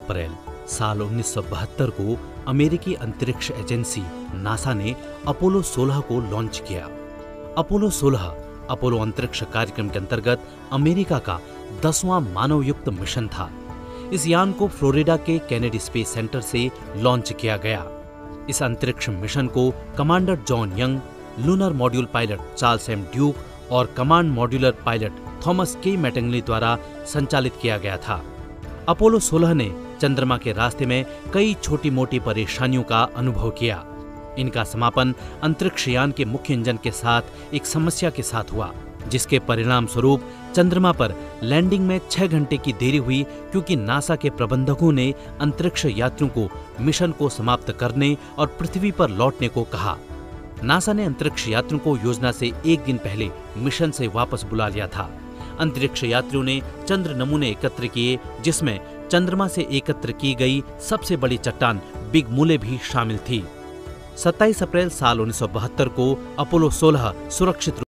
अप्रैल साल 1972 को अमेरिकी अंतरिक्ष एजेंसी नासा ने अपोलो 16 को लॉन्च किया। अपोलो 16 अपोलो अंतरिक्ष कार्यक्रम के अंतर्गत अमेरिका का दसवां मानवयुक्त मिशन था। इस यान को फ्लोरिडा के कैनेडी स्पेस सेंटर से लॉन्च किया गया। इस अंतरिक्ष मिशन को commander John Young, lunar module pilot Charles M Duke और command modular pilot Thomas K Mattingly द्वारा संचालित किया गया था। अपोलो 16 ने चंद्रमा के रास्ते में कई छोटी मोटी परेशानियों का अनुभव किया। इनका समापन अंतरिक्ष यान के मुख्य इंजन के साथ एक समस्या के साथ हुआ, जिसके परिणाम स्वरूप चंद्रमा पर लैंडिंग में छह घंटे की देरी हुई क्योंकि नासा के प्रबंधकों ने अंतरिक्ष यात्रियों को मिशन को समाप्त करने और पृथ्वी पर लौटने को कहा। नासा ने अंतरिक्ष यात्रियों को योजना से एक दिन पहले मिशन से वापस बुला लिया था। अंतरिक्ष यात्रियों ने चंद्र नमूने एकत्र किए, जिसमें चंद्रमा से एकत्र की गई सबसे बड़ी चट्टान बिग मूले भी शामिल थी। 27 अप्रैल साल उन्नीस सौ बहत्तर को अपोलो 16 सुरक्षित